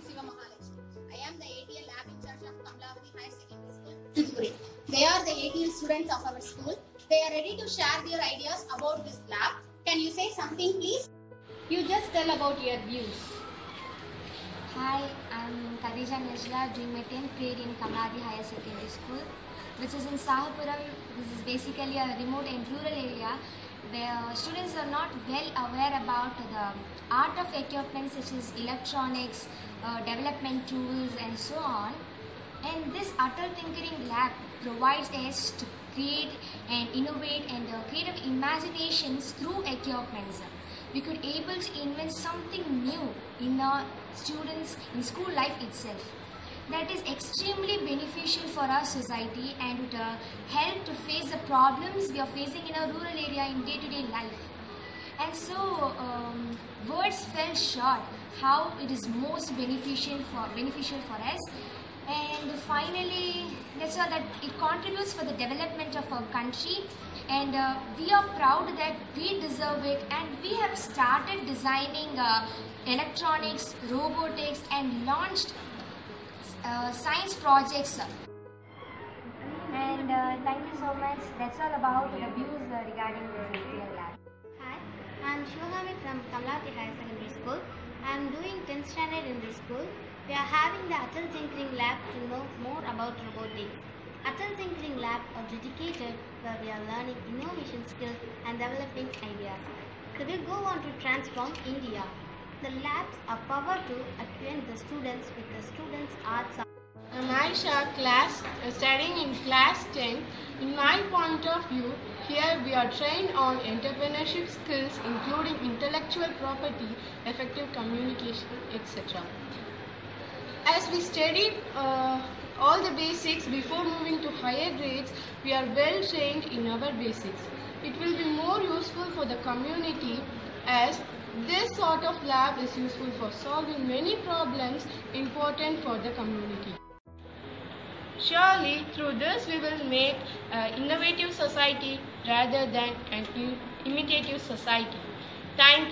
Siva I am the ATL lab in charge of Secondary School, They are the ATL students of our school. They are ready to share their ideas about this lab. Can you say something, please? You just tell about your views. Hi, I'm Khadija Najla doing my 10th grade in Kamlavati Higher Secondary School, which is in Sahupuram. This is basically a remote and rural area where students are not well aware about the art of equipment such as electronics, uh, development tools, and so on. And this Atal Tinkering Lab provides us to create and innovate and uh, creative imaginations through equipments. We could able to invent something new in our students in school life itself. That is extremely beneficial for our society and would uh, help to face the problems we are facing in our rural area in day-to-day life. And so, um, words fell short how it is most beneficial for beneficial for us. And finally, that's all that it contributes for the development of our country. And uh, we are proud that we deserve it. And we have started designing uh, electronics, robotics, and launched uh, science projects. And uh, thank you so much. That's all about the views uh, regarding this SPL lab. Hi, I'm Shivagami from Kamlavati Higher Secondary School. I'm doing 10th standard in this school. We are having the Atal Tinkering Lab to know more about robotics. Atal Tinkering Lab are dedicated where we are learning innovation skills and developing ideas. So we go on to transform India. The labs are powered to acquaint the students with the students' arts. I'm Aisha, class uh, studying in class 10. In my point of view, here we are trained on entrepreneurship skills including intellectual property, effective communication, etc. As we study uh, all the basics before moving to higher grades, we are well trained in our basics. It will be more useful for the community as this sort of lab is useful for solving many problems important for the community. Surely, through this we will make an innovative society rather than an imitative society. Thank.